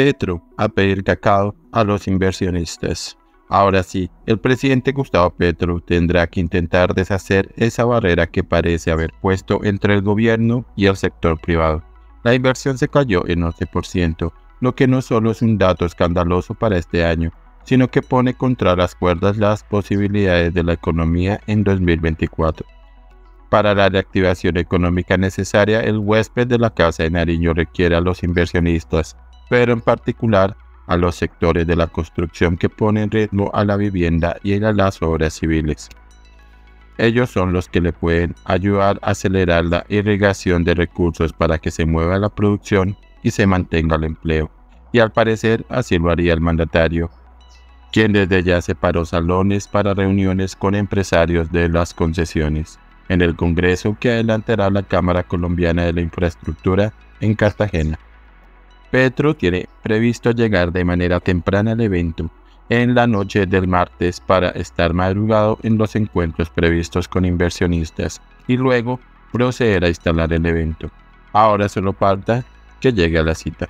Petro a pedir cacao a los inversionistas. Ahora sí, el presidente Gustavo Petro tendrá que intentar deshacer esa barrera que parece haber puesto entre el gobierno y el sector privado. La inversión se cayó en 11%, lo que no solo es un dato escandaloso para este año, sino que pone contra las cuerdas las posibilidades de la economía en 2024. Para la reactivación económica necesaria, el huésped de la Casa de Nariño requiere a los inversionistas, pero en particular a los sectores de la construcción que ponen ritmo a la vivienda y a las obras civiles. Ellos son los que le pueden ayudar a acelerar la irrigación de recursos para que se mueva la producción y se mantenga el empleo. Y al parecer así lo haría el mandatario, quien desde ya separó salones para reuniones con empresarios de las concesiones en el Congreso que adelantará la Cámara Colombiana de la Infraestructura en Cartagena. Petro tiene previsto llegar de manera temprana al evento en la noche del martes para estar madrugado en los encuentros previstos con inversionistas y luego proceder a instalar el evento. Ahora solo falta que llegue a la cita.